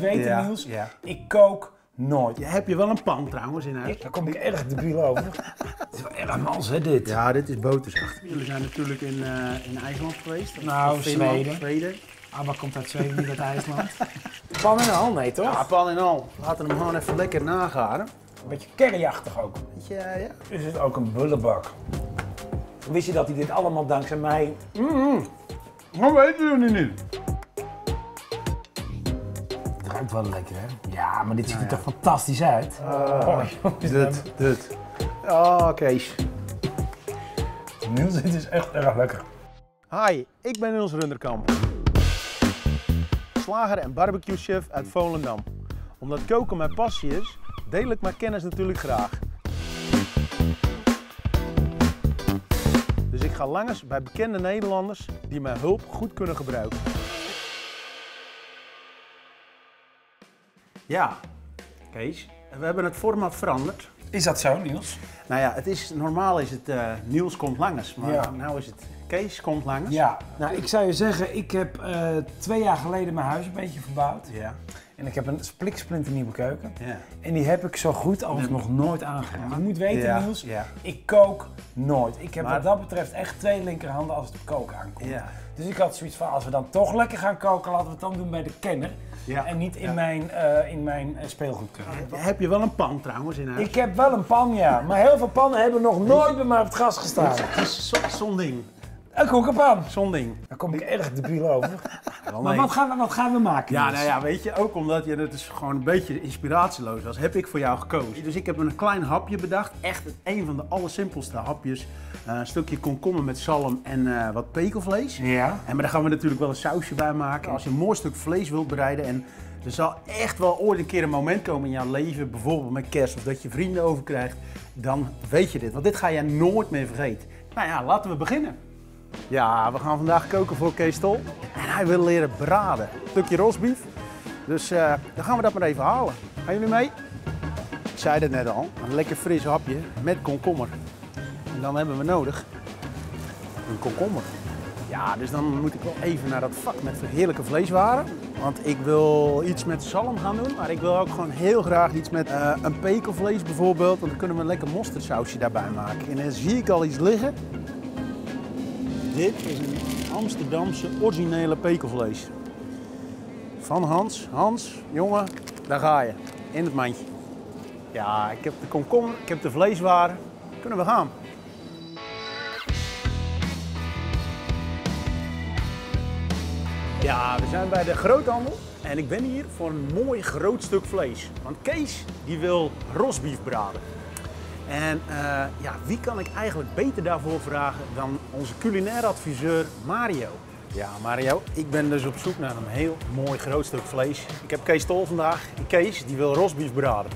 moet weten, Ja, Niels, ja. ik kook nooit. Je heb je wel een pan trouwens in huis? Daar kom ik erg debiel over. Het is wel erg mals, hè, dit? Ja, dit is boterzacht. Jullie zijn natuurlijk in, eh, in IJsland geweest. Nou, Finland, Zweden. Zweden. Abba komt uit Zweden, niet uit IJsland. Pan en al, nee toch? Ja, pan en al. Laten we hem gewoon even lekker nagaren. Een beetje curryachtig ook. Weet je, ja. Is het ook een bullebak? Wist je dat hij dit allemaal dankzij mij... Dat weten jullie niet. Ruikt wel lekker, hè? Ja, maar dit ziet er toch fantastisch uit? Oh, Dit, dit. Oh, Kees. Niels, dit is echt erg lekker. Hi, ik ben Niels Runderkamp. Slager en barbecue chef uit Volendam. Omdat koken mijn passie is, deel ik mijn kennis natuurlijk graag. Dus ik ga langs bij bekende Nederlanders die mijn hulp goed kunnen gebruiken. Ja, Kees, we hebben het format veranderd. Is dat zo, Niels? Nou ja, het is, normaal is het eh, Niels komt langs, maar Ja. nou is het Kees komt langs. Ja. Nou, ik zou je zeggen, ik heb eh, twee jaar geleden mijn huis een beetje verbouwd. Ja, En ik heb een spliksplinter nieuwe keuken. ja. En die heb ik zo goed als nog nooit aangeraakt. Je moet weten, Ja, Niels, ik kook nooit. Ik heb Maar- wat dat betreft echt twee linkerhanden als het op koken aankomt. Dus ik had zoiets van, als we dan toch lekker gaan koken, laten we het dan doen bij de kenner. Ja. En niet in Ja. mijn, eh in mijn eh, speelgoedkeuken. Heb je wel een pan trouwens in huis? Ik heb wel een pan, ja. Maar heel veel pannen hebben nog nooit bij mij op het gas gestaan. Het is zo- zo'n ding. Een koekenpan. Zo'n ding. Daar kom ik erg debiel over. Wel, Maar nee. wat gaan, we, wat gaan we maken? Ja, nou ja, weet je, ook omdat je het dus gewoon een beetje inspiratieloos was, heb ik voor jou gekozen. Dus ik heb een klein hapje bedacht, echt het- een van de allersimpelste hapjes. Eh, een stukje komkommer met zalm en eh, wat pekelvlees. Ja. En maar daar gaan we natuurlijk wel een sausje bij maken. Als je een mooi stuk vlees wilt bereiden en er zal echt wel ooit een keer een moment komen in jouw leven, bijvoorbeeld met kerst of dat je vrienden overkrijgt, dan weet je dit. Want dit ga je nooit meer vergeten. Nou ja, laten we beginnen. Ja, we gaan vandaag koken voor Kees Tol. En hij wil leren braden. Een stukje rosbief. Dus eh, dan gaan we dat maar even halen. Gaan jullie mee? Ik zei het net al, een lekker fris hapje met komkommer. En dan hebben we nodig een komkommer. Ja, dus dan moet ik wel even naar dat vak met heerlijke vleeswaren. Want ik wil iets met zalm gaan doen, maar ik wil ook gewoon heel graag iets met eh, een pekelvlees bijvoorbeeld. Want dan kunnen we een lekker mosterdsausje daarbij maken. En dan zie ik al iets liggen. Dit is een Amsterdamse originele pekelvlees. Van Hans. Hans, jongen, daar ga je. In het mandje. Ja, ik heb de komkommer, ik heb de vleeswaren. Kunnen we gaan. Ja, we zijn bij de groothandel en ik ben hier voor een mooi groot stuk vlees. Want Kees die wil rosbief braden. En eh, ja, wie kan ik eigenlijk beter daarvoor vragen dan onze culinair adviseur Mario? Ja, Mario, ik ben dus op zoek naar een heel mooi groot stuk vlees. Ik heb Kees Tol vandaag. En Kees die wil rosbief braden.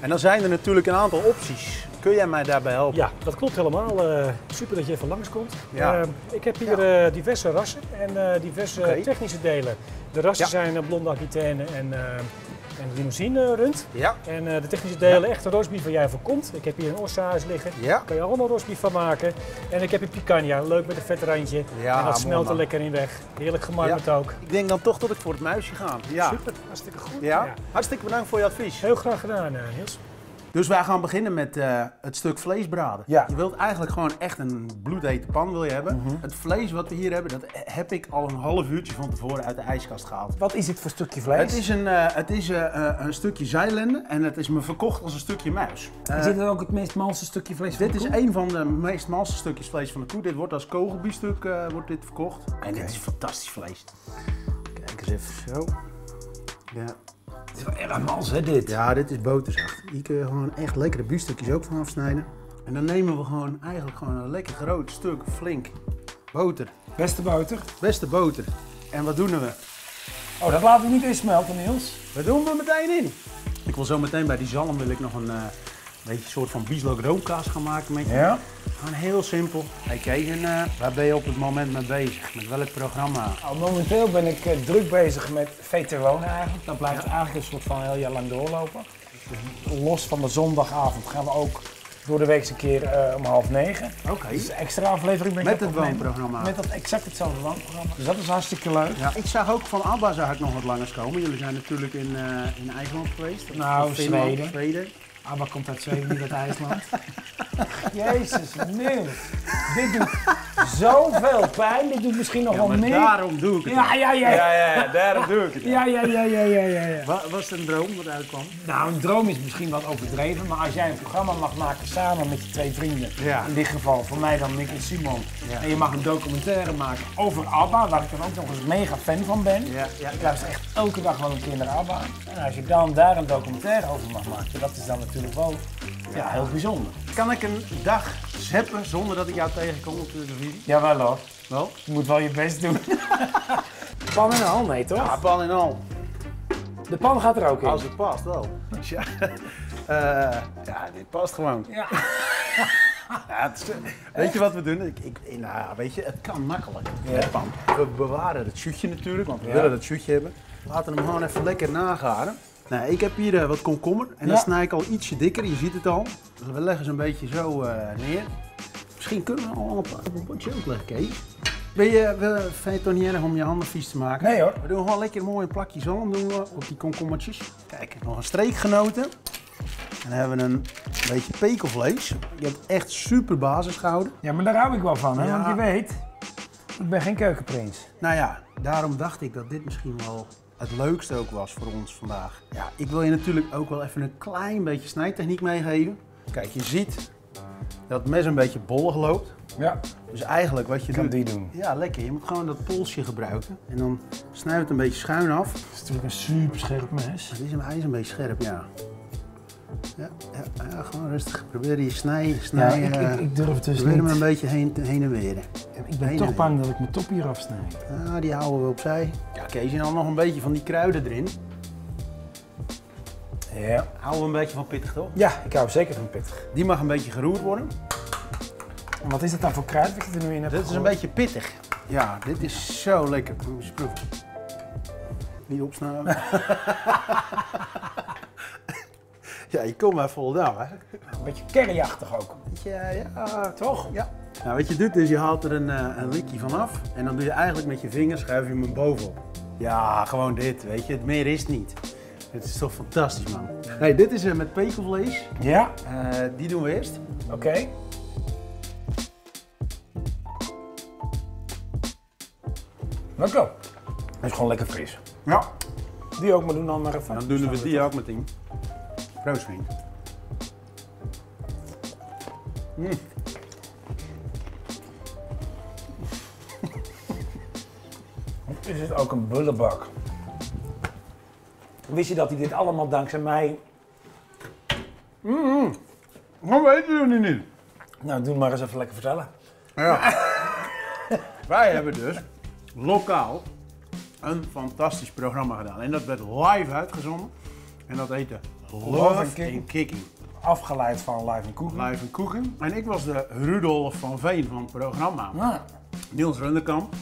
En dan zijn er natuurlijk een aantal opties. Kun jij mij daarbij helpen? Ja, dat klopt helemaal. Eh, super dat je even langskomt. Ja. Eh, ik heb hier eh, diverse rassen en eh, diverse technische delen. De rassen Ja. zijn uh, blonde aquitaine en, eh en limousine rund. Ja. En eh, de technische delen, echt een roastbeef waar jij voor komt. Ik heb hier een ossenhuis liggen. Ja. Daar kan je allemaal roastbeef van maken. En ik heb hier picanha, leuk met een vet randje. Ja, en dat smelt er lekker in weg. Heerlijk gemarmerd ook. Ik denk dan toch dat ik voor het muisje ga. Ja. Super, hartstikke goed. Ja? Hartstikke bedankt voor je advies. Heel graag gedaan, eh, Niels. Dus wij gaan beginnen met eh, het stuk vlees braden. Ja. Je wilt eigenlijk gewoon echt een bloedhete pan wil je hebben. Het vlees wat we hier hebben, dat heb ik al een half uurtje van tevoren uit de ijskast gehaald. Wat is dit voor stukje vlees? Het is, een, eh, het is eh, een stukje zijlende en het is me verkocht als een stukje muis. Is dit ook het meest malse stukje vlees van Dit de is koe? een van de meest malse stukjes vlees van de koe. Dit wordt als kogelbiefstuk wordt dit verkocht. En dit is fantastisch vlees. Kijk eens even zo. Ja. Het is wel erg mals, hè, dit? Ja, dit is boterzacht. Hier kun je gewoon echt lekkere biefstukjes ook van afsnijden. En dan nemen we gewoon eigenlijk gewoon een lekker groot stuk, flink boter. Beste boter. Beste boter. En wat doen we? Oh, dat laten we niet eens smelten, Niels. Wat doen we meteen in? Ik wil zo meteen bij die zalm wil ik nog een eh, beetje een soort van bieslook roomkaas gaan maken met je. Ja. Gewoon heel simpel. En eh, waar ben je op het moment mee bezig? Met welk programma? Nou, momenteel ben ik eh, druk bezig met veteronen eigenlijk. Dat blijft eigenlijk een soort van heel jaar lang doorlopen. Dus los van de zondagavond gaan we ook door de week een keer eh, om half negen. Oké. Dus extra aflevering ben Met het woonprogramma. Met dat exact hetzelfde woonprogramma. Dus dat is hartstikke leuk. Ja, ik zag ook van ABBA zag ik nog wat langers komen. Jullie zijn natuurlijk in, eh, in IJsland geweest. Nou. Zweden. Abba komt uit Zweden, niet uit IJsland. Jezus, Niels. Dit doet zoveel pijn. Dit doet misschien nog Ja, wel maar meer. daarom doe ik het. Ja, ja, ja. Ja, ja, daarom doe ik het. ja, ja, ja, ja, ja, ja. Wa- Was het een droom wat uitkwam? Nou, een droom is misschien wat overdreven, maar als jij een programma mag maken samen met je twee vrienden, Ja. in dit geval voor mij dan Nick en Simon, Ja. en je mag een documentaire maken over ABBA, waar ik dan ook nog eens mega fan van ben. Ja, ja. Ik luister echt elke dag wel een keer naar ABBA. En als je dan daar een documentaire over mag maken, dat is dan natuurlijk wel ja, heel bijzonder. Kan ik een dag zeppen zonder dat ik jou tegenkom op de televisie? Jawel hoor, Wel? je moet wel je best doen. pan en al, nee toch? Ja, pan en al. De pan gaat er ook in. Als het past, wel. Ja, Eh, ja dit past gewoon. Ja. Ja, het is, weet je wat we doen? Ik, ik, nou, ja, weet je, het kan makkelijk. Ja. pan. We bewaren het shootje natuurlijk, want we Ja. willen dat shootje hebben. Laten hem gewoon even lekker nagaren. Nou, ik heb hier eh, wat komkommer en Ja. dan snij ik al ietsje dikker, je ziet het al. Dus we leggen ze een beetje zo eh, neer. Misschien kunnen we al op een potje ook leggen, Kees. Ben je, we, vind je het toch niet erg om je handen vies te maken? Nee hoor. We doen gewoon lekker mooi een plakje zalm doen we op die komkommertjes. Kijk, nog een streek genoten. En dan hebben we een beetje pekelvlees. Je hebt echt super basis gehouden. Ja, maar daar hou ik wel van, hè? Ja. want je weet, ik ben geen keukenprins. Nou ja, daarom dacht ik dat dit misschien wel het leukste ook was voor ons vandaag. Ja, ik wil je natuurlijk ook wel even een klein beetje snijtechniek meegeven. Kijk, je ziet dat het mes een beetje bollig loopt. Ja, Dus eigenlijk wat je kan doet... die doen. Ja, lekker. Je moet gewoon dat polsje gebruiken. En dan snij je het een beetje schuin af. Het is natuurlijk een super scherp mes. Het is een, hij is een beetje scherp, ja. Ja, ja, ja, gewoon rustig. Probeer die snij, Ja, snij ik, eh, ik, ik durf het dus probeer hem een niet. beetje heen, heen en weer. Ik ben en toch bang dat ik mijn top hier afsnijd. Ja, die houden we opzij. Ja, Kees, en dan nog een beetje van die kruiden erin. Ja. Houden we een beetje van pittig, toch? Ja, ik hou zeker van pittig. Die mag een beetje geroerd worden. En wat is dat dan voor kruid wat je er nu in hebt Dit is een beetje pittig. Ja, dit is zo lekker. Moet je proeven. Niet opsnijden. ja, je komt maar voldaan, hè? Een beetje curryachtig ook. Ja, ja, Toch? Ja. Nou, wat je doet is, je haalt er een, eh, een likje van af. En dan doe je eigenlijk met je vingers, schuif je hem bovenop. Ja, gewoon dit, weet je. Het meer is niet. Het is toch fantastisch, man. Nee, dit is eh, met pekelvlees. Ja, Eh, die doen we eerst. oké. Lekker. Dat is gewoon lekker fris. Ja. Die ook maar doen dan maar even. Dan doen we die ook meteen. Proost, vriend. Is het ook een bullebak? Wist je dat hij dit allemaal dankzij mij... Dat weten jullie niet. Nou, doe maar eens even lekker vertellen. Ja. Wij hebben dus lokaal een fantastisch programma gedaan. En dat werd live uitgezonden. En dat heette Love, Love and and Kicking. Kicking. Afgeleid van Live en Koeken. Live and Cooking. En ik was de Rudolf van Veen van het programma. Ah, Niels Runderkamp.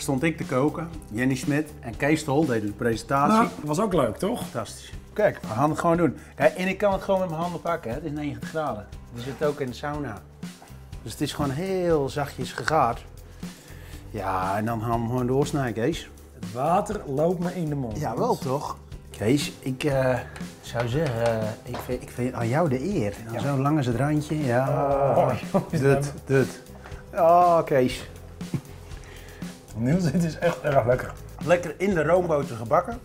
Stond ik te koken. Jenny Smit en Kees Tol deden de presentatie. nou, was ook leuk, toch? Fantastisch. Kijk, we gaan het gewoon doen. Kijk, en ik kan het gewoon met mijn handen pakken. Hè. Het is 90 graden. We zitten ook in de sauna. Dus het is gewoon heel zachtjes gegaard. Ja, en dan gaan we hem gewoon doorsnijden, Kees. Het water loopt me in de mond. Ja, wel toch? Kees, ik eh, zou zeggen, eh, ik, vind, ik vind aan jou de eer. Zo lang is het randje. Ja, Oh, dit, dit. Oh, Kees. Niels, dit is echt erg lekker. Lekker in de roomboter gebakken.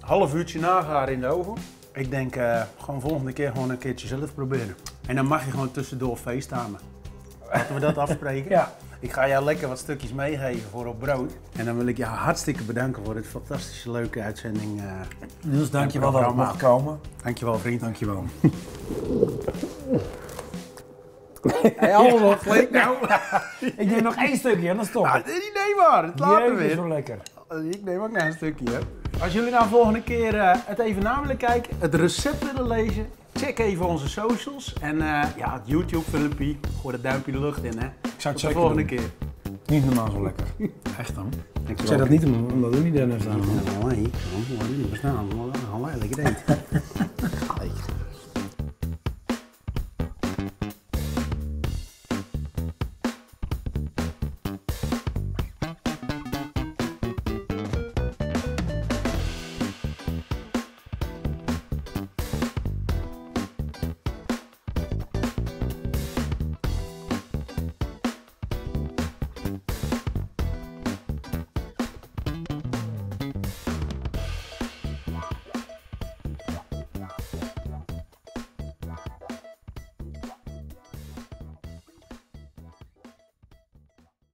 Half uurtje nagaren in de oven. Ik denk eh, gewoon volgende keer gewoon een keertje zelf proberen. En dan mag je gewoon tussendoor feesthamen. Laten we dat afspreken? Ja. Ik ga jou lekker wat stukjes meegeven voor op brood. En dan wil ik jou hartstikke bedanken voor dit fantastische leuke uitzending. eh. Niels, dankjewel dat ik programma. mocht komen. Dankjewel vriend, dankjewel. Hey, allemaal flink nou. Ik neem nog één stukje en dan stop Nou, ik. nee, nee maar, het laat er weer. zo lekker. Ik neem ook nog een stukje. Hè. Als jullie nou volgende keer eh, het even na willen kijken, het recept willen lezen, check even onze socials. En eh, ja, het YouTube-filmpje, gooi dat duimpje de lucht in. Hè. Ik zou het Tot de volgende doen. keer. Niet normaal zo lekker. Echt dan. Ik Ik zei dat niet om- omdat we niet daar staan. Ja, nee, gewoon niet bestaan. Gewoon lekker eten.